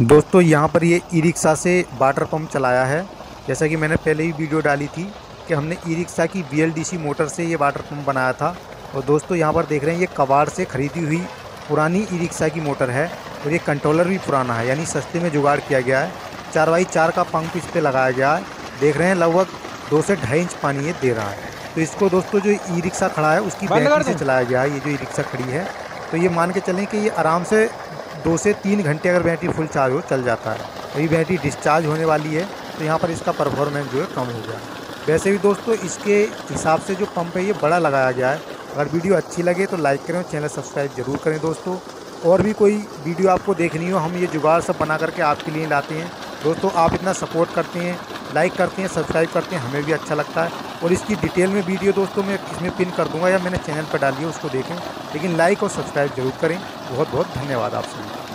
दोस्तों यहाँ पर ये ई रिक्शा से वाटर पंप चलाया है। जैसा कि मैंने पहले ही वीडियो डाली थी कि हमने ई रिक्शा की बी मोटर से ये वाटर पंप बनाया था। और दोस्तों यहाँ पर देख रहे हैं ये कबाड़ से ख़रीदी हुई पुरानी ई रिक्शा की मोटर है और ये कंट्रोलर भी पुराना है यानी सस्ते में जुगाड़ किया गया है। चार बाई चार का पंप इस पर लगाया गया है। देख रहे हैं लगभग दो से ढाई इंच पानी ये दे रहा है। तो इसको दोस्तों जो ई रिक्शा खड़ा है उसकी बैटरी से चलाया गया है। ये जो ई रिक्शा खड़ी है तो ये मान के चलें कि ये आराम से दो से तीन घंटे अगर बैटरी फुल चार्ज हो, चल जाता है। अभी बैटरी डिस्चार्ज होने वाली है तो यहाँ पर इसका परफॉर्मेंस जो है कम हो गया। वैसे भी दोस्तों, इसके हिसाब से जो पंप है, ये बड़ा लगाया गया है। अगर वीडियो अच्छी लगे तो लाइक करें चैनल सब्सक्राइब ज़रूर करें दोस्तों। और भी कोई वीडियो आपको देखनी हो, हम ये जुगाड़ सब बना करके आपके लिए लाते हैं। दोस्तों, आप इतना सपोर्ट करते हैं लाइक करते हैं, सब्सक्राइब करते हैं, हमें भी अच्छा लगता है। और इसकी डिटेल में वीडियो दोस्तों मैं इसमें पिन कर दूँगा या मैंने चैनल पर डाली है, उसको देखें। लेकिन लाइक और सब्सक्राइब ज़रूर करें। बहुत बहुत धन्यवाद आप सभी।